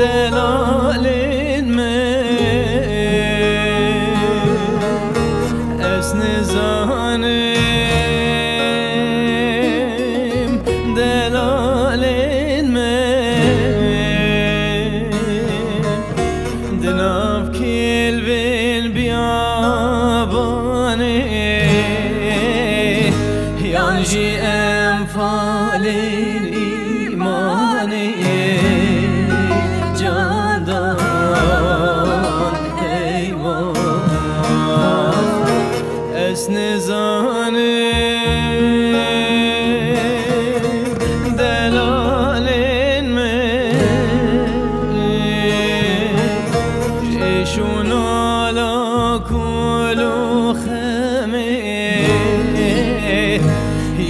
delalin me Esni zanim delalin me Dinav kilvin biyabani Yanji enfalin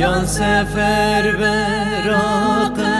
yan seferber akıl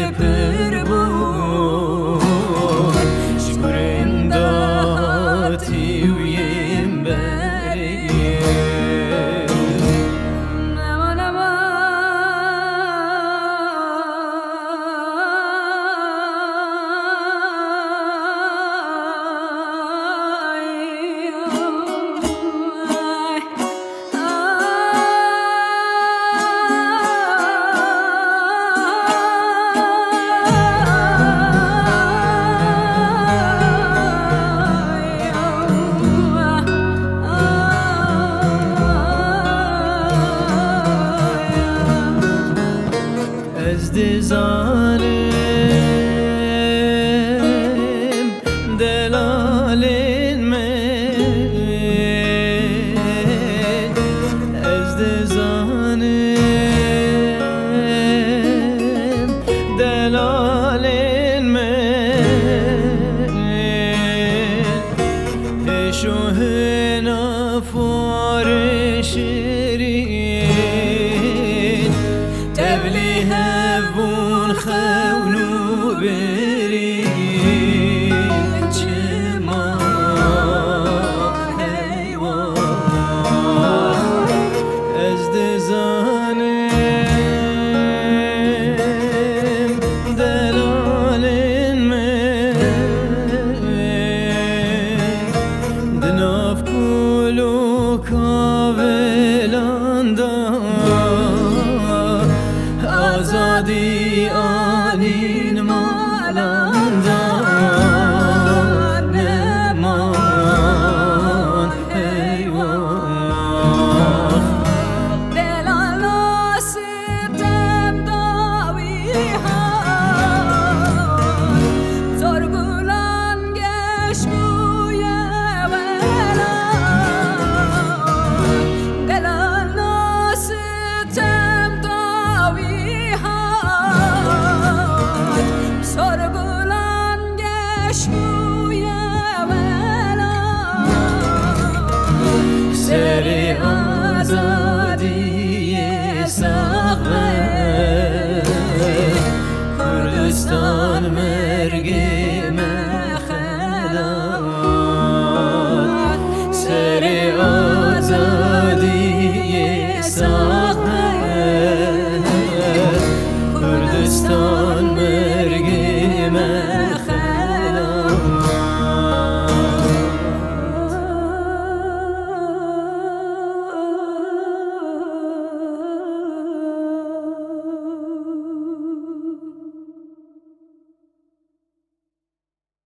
Ez dizanim delalin me Ez dizanim delalin me Eşo hena hevbun khevnu birin Çima eyvah Ez dizanim delalin me Dinav kulu kavelanda var